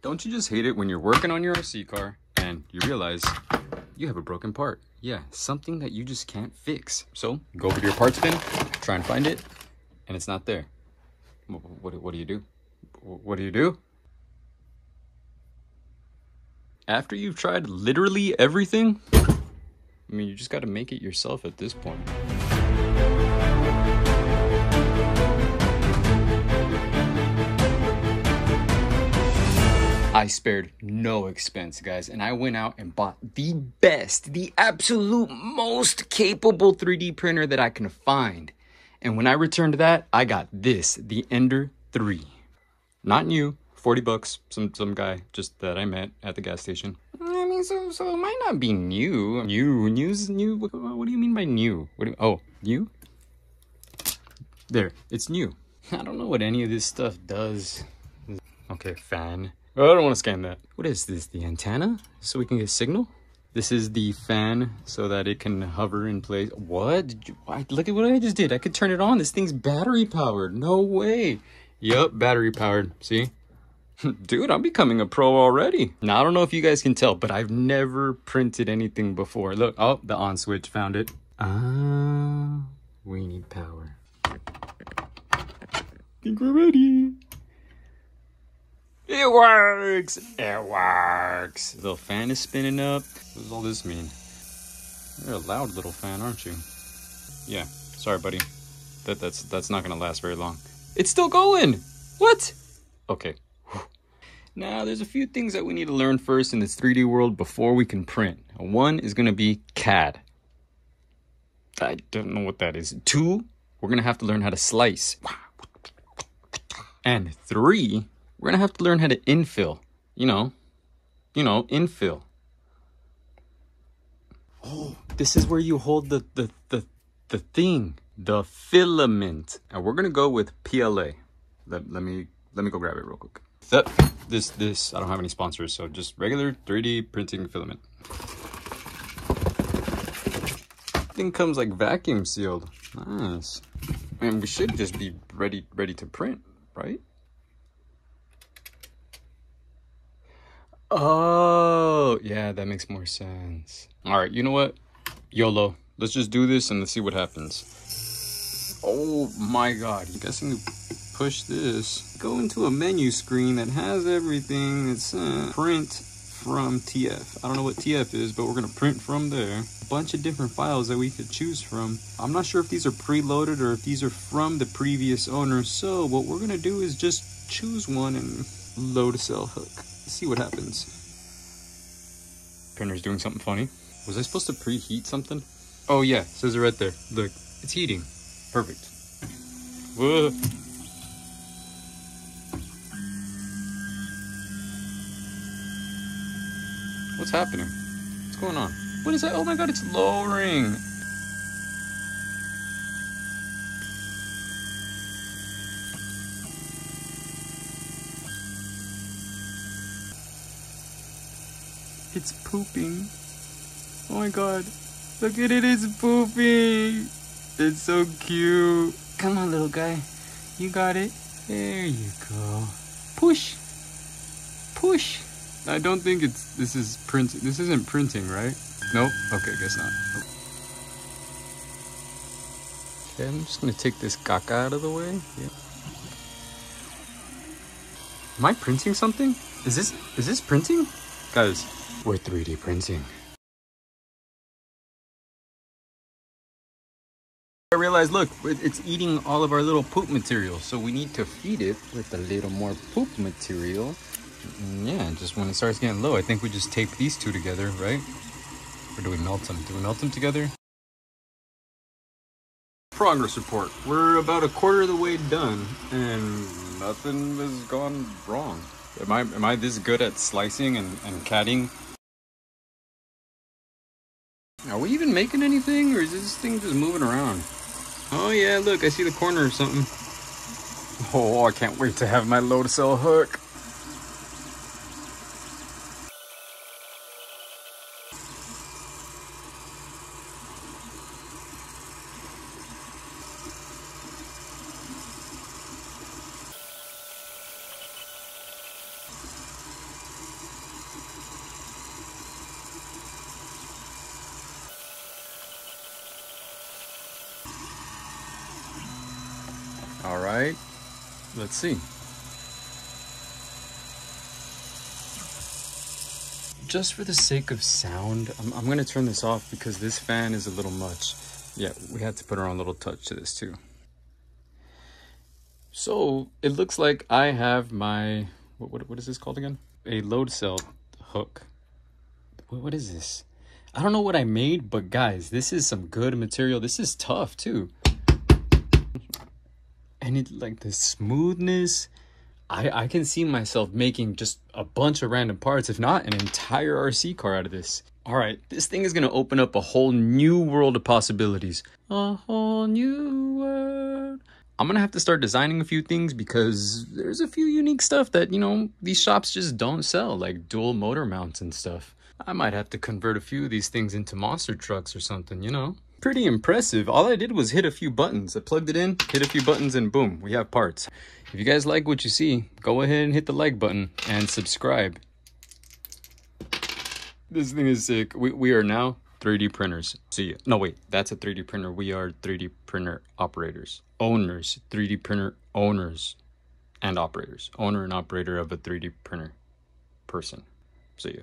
Don't you just hate it when you're working on your RC car and you realize you have a broken part? Yeah, something that you just can't fix. So go over to your parts bin, try and find it, and it's not there. What, what, do you do? What do you do? After you've tried literally everything, I mean, you just got to make it yourself at this point. I spared no expense, guys, and I went out and bought the best, the absolute most capable 3D printer that I can find. And when I returned that, I got this, the Ender 3. Not new, 40 bucks, some some guy just that I met at the gas station. I mean, so so it might not be new. New, news, new. What, what do you mean by new? What do you, oh, new? There, it's new. I don't know what any of this stuff does. Okay, fan. Oh, I don't want to scan that. What is this, the antenna? So we can get signal? This is the fan so that it can hover in place. What? Did you, I, look at what I just did. I could turn it on. This thing's battery powered. No way. Yup, battery powered. See? Dude, I'm becoming a pro already. Now, I don't know if you guys can tell, but I've never printed anything before. Look, oh, the on switch found it. Ah, we need power. think we're ready. It works! It works! The little fan is spinning up. What does all this mean? You're a loud little fan, aren't you? Yeah, sorry, buddy. That that's that's not gonna last very long. It's still going! What? Okay. Now, there's a few things that we need to learn first in this 3D world before we can print. One is gonna be CAD. I don't know what that is. Two, we're gonna have to learn how to slice. And three, we're gonna have to learn how to infill. You know, you know, infill. Oh, this is where you hold the the the the thing, the filament. And we're gonna go with PLA. Let, let me let me go grab it real quick. That this this I don't have any sponsors, so just regular 3D printing filament. Thing comes like vacuum sealed. Nice. And we should just be ready ready to print, right? Oh, yeah, that makes more sense. All right, you know what? YOLO. Let's just do this and let's see what happens. Oh my god, need to push this. Go into a menu screen that has everything. It's uh, print from TF. I don't know what TF is, but we're gonna print from there. A bunch of different files that we could choose from. I'm not sure if these are preloaded or if these are from the previous owner. So what we're gonna do is just choose one and load a cell hook see what happens. Printer's doing something funny. Was I supposed to preheat something? Oh yeah, says it right there. Look, it's heating. Perfect. Whoa. What's happening? What's going on? What is that? Oh my god, it's lowering. It's pooping. Oh my god. Look at it, it's pooping. It's so cute. Come on, little guy. You got it. There you go. Push. Push. I don't think it's, this is printing. this isn't printing, right? Nope. Okay, guess not. Okay, I'm just gonna take this caca out of the way. Am I printing something? Is this, is this printing? Guys, we're 3D printing. I realized, look, it's eating all of our little poop material. So we need to feed it with a little more poop material. Mm, yeah, just when it starts getting low, I think we just tape these two together, right? Or do we melt them? Do we melt them together? Progress report. We're about a quarter of the way done and nothing has gone wrong. Am I, am I this good at slicing and, and CADing are we even making anything, or is this thing just moving around? Oh yeah, look, I see the corner of something. Oh, I can't wait to have my load cell hook. All right, let's see. Just for the sake of sound, I'm, I'm gonna turn this off because this fan is a little much. Yeah, we had to put our own little touch to this too. So it looks like I have my, what, what, what is this called again? A load cell hook. what, what is this? I don't know what I made, but guys, this is some good material. This is tough too. And it like the smoothness. I, I can see myself making just a bunch of random parts, if not an entire RC car out of this. All right, this thing is gonna open up a whole new world of possibilities. A whole new world. I'm gonna have to start designing a few things because there's a few unique stuff that, you know, these shops just don't sell, like dual motor mounts and stuff. I might have to convert a few of these things into monster trucks or something, you know? Pretty impressive. All I did was hit a few buttons. I plugged it in, hit a few buttons, and boom, we have parts. If you guys like what you see, go ahead and hit the like button and subscribe. This thing is sick. We, we are now 3D printers. See, ya. no, wait, that's a 3D printer. We are 3D printer operators, owners, 3D printer owners and operators, owner and operator of a 3D printer person. See you.